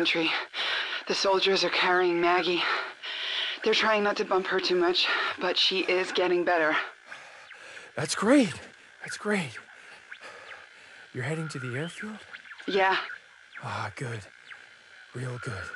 country. The soldiers are carrying Maggie. They're trying not to bump her too much, but she is getting better. That's great. That's great. You're heading to the airfield? Yeah, Ah, good. Real good.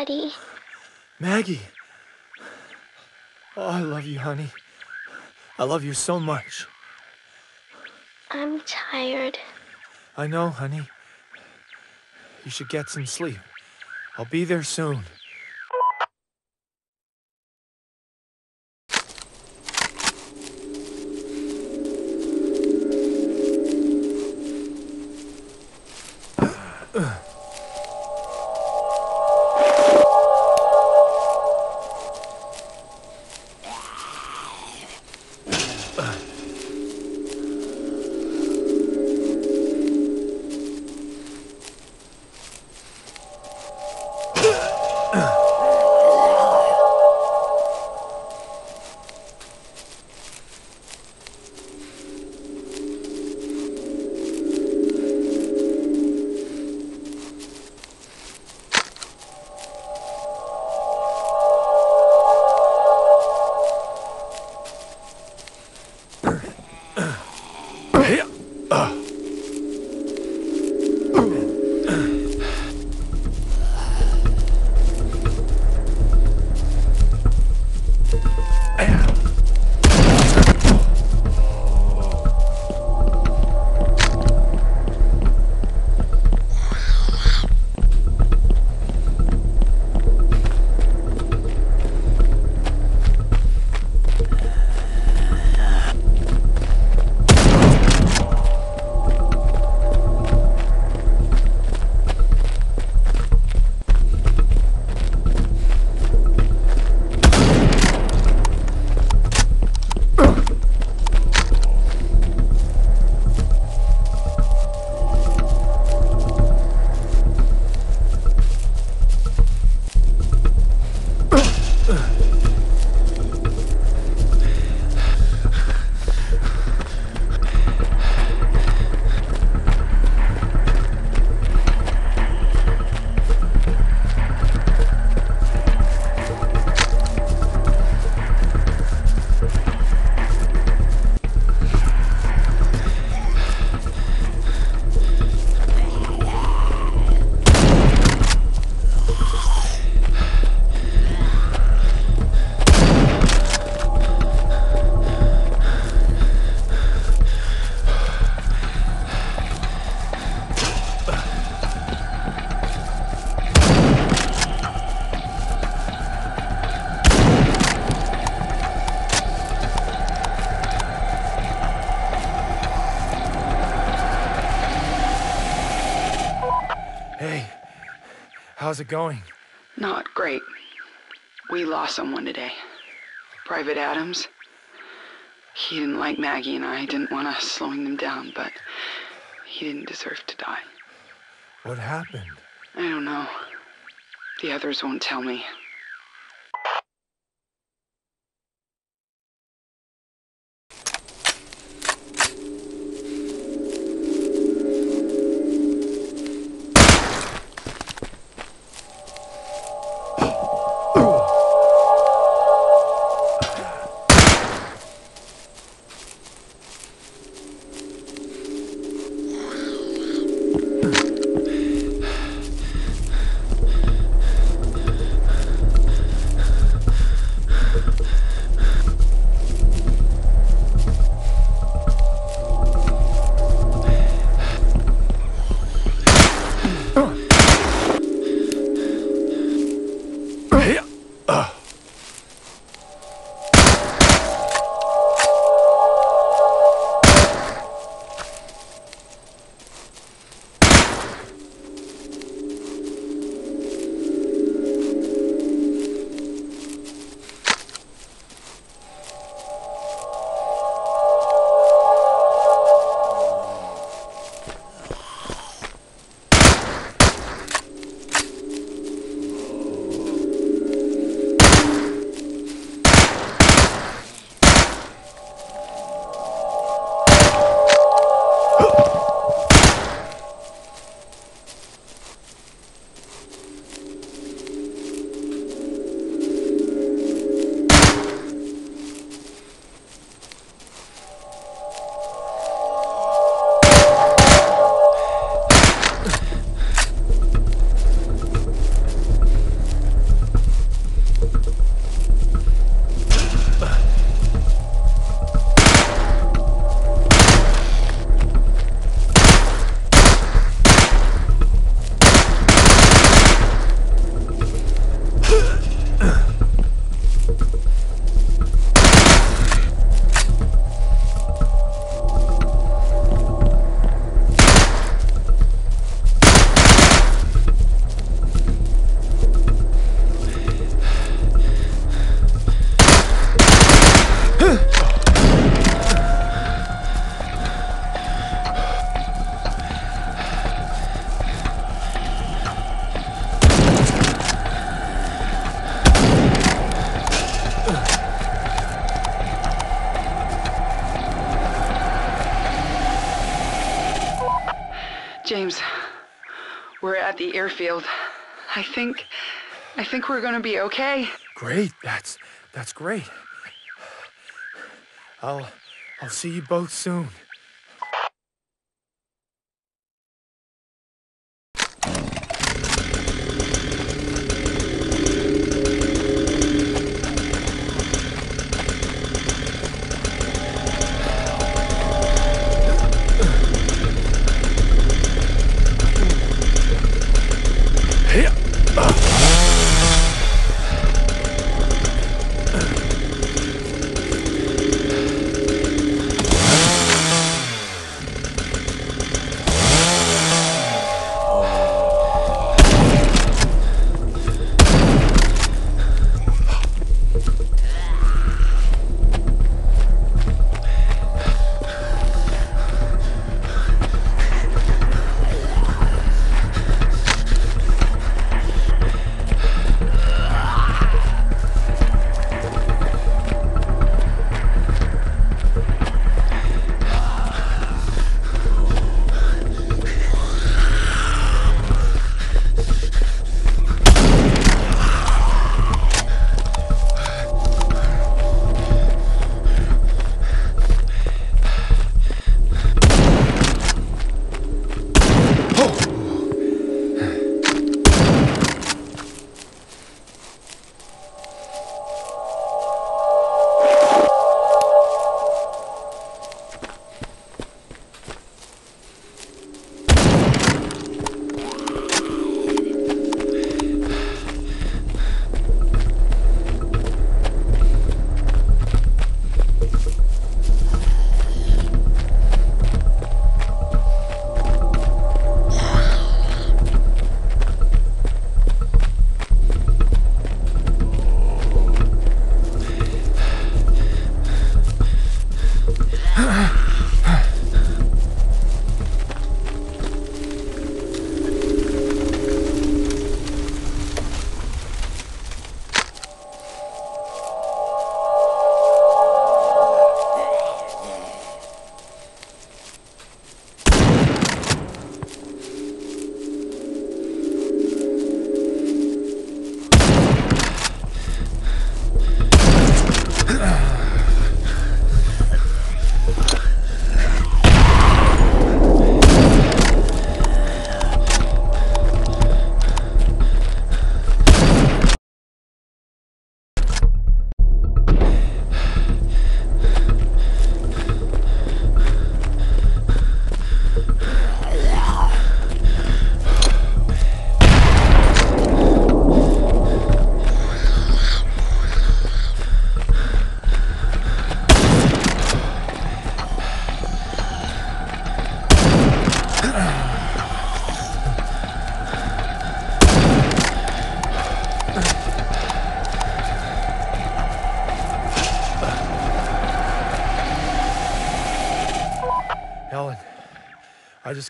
Daddy. Maggie. Oh, I love you, honey. I love you so much. I'm tired. I know, honey. You should get some sleep. I'll be there soon. How's it going? Not great. We lost someone today. Private Adams. He didn't like Maggie and I didn't want us slowing them down, but he didn't deserve to die. What happened? I don't know. The others won't tell me. We're gonna be okay. Great. That's that's great. I'll I'll see you both soon.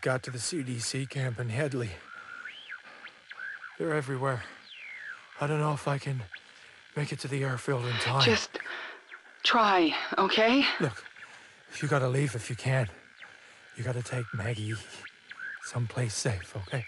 Just got to the CDC camp in Headley. They're everywhere. I don't know if I can make it to the airfield in time. Just try, okay? Look, you gotta leave if you can. You gotta take Maggie someplace safe, okay?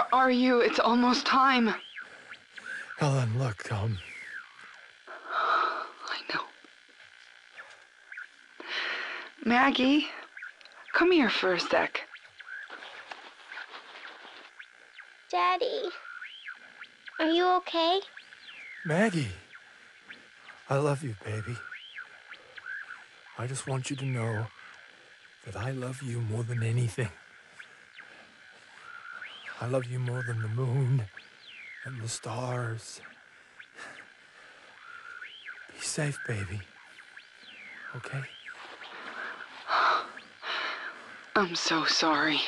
Where are you? It's almost time. Helen, look, um, I know. Maggie, come here for a sec. Daddy, are you okay? Maggie. I love you, baby. I just want you to know that I love you more than anything. I love you more than the moon and the stars. Be safe, baby. Okay? I'm so sorry.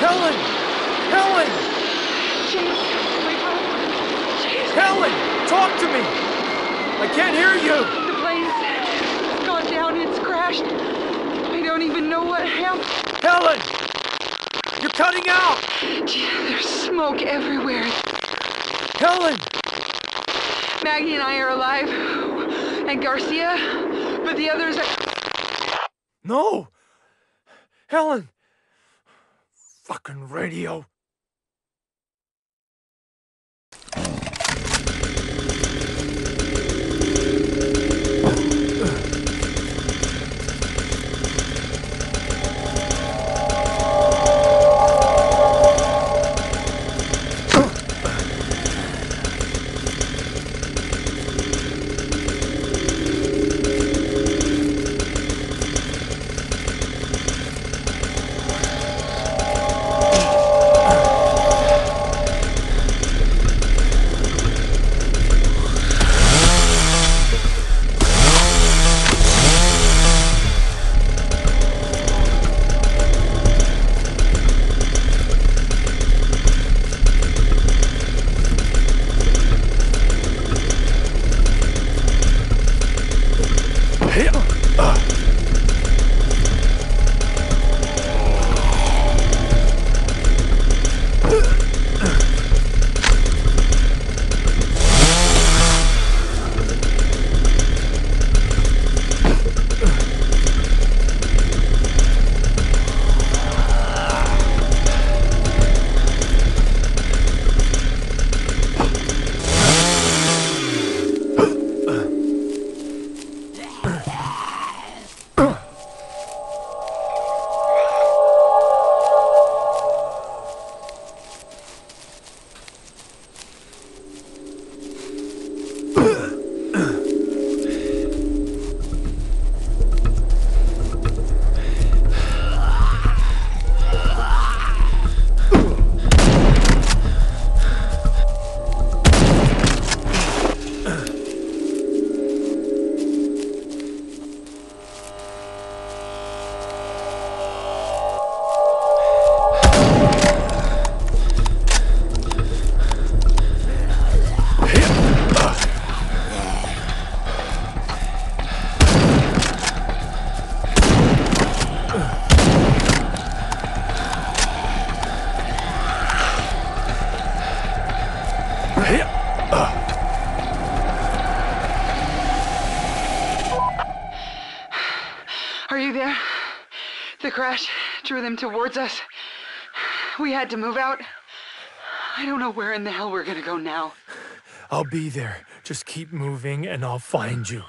Helen! Helen! Helen! Talk to me! I can't hear You're cutting out! Gee, There's smoke everywhere. Helen! Maggie and I are alive. And Garcia, but the others are. No! Helen! Fucking radio. Towards us. We had to move out. I don't know where in the hell we're gonna go now. I'll be there. Just keep moving and I'll find you.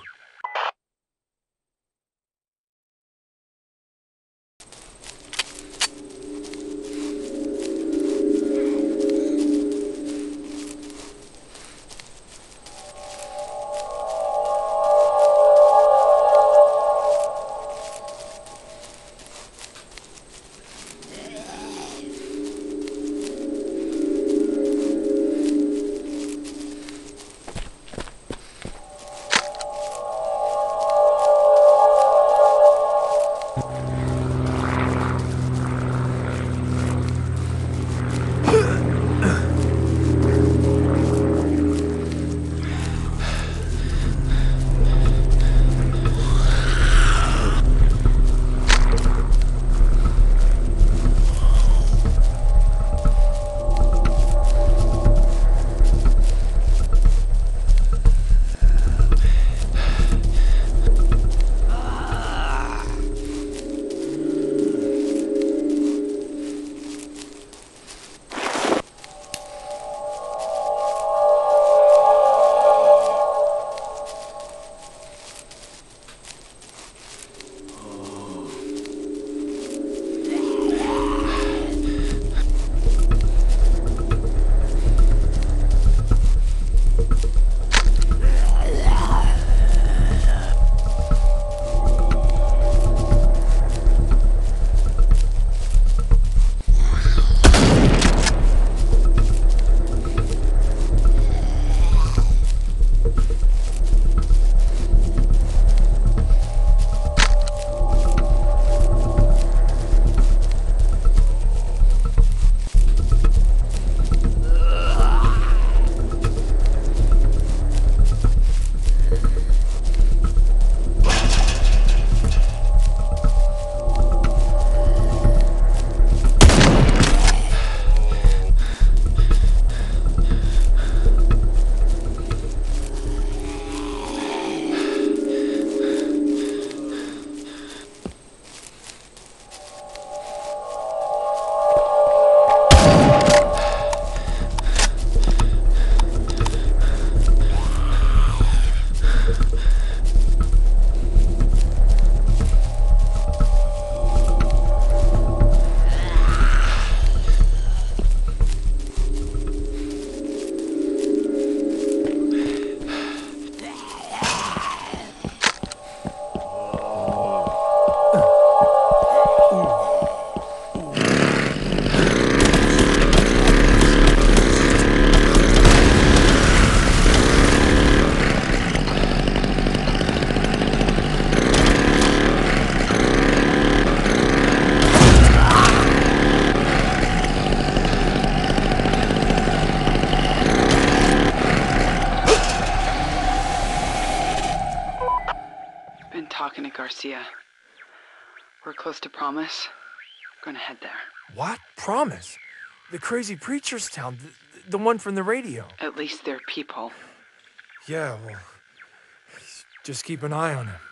Crazy preacher's town, the, the one from the radio. At least they're people. Yeah, well, just keep an eye on him.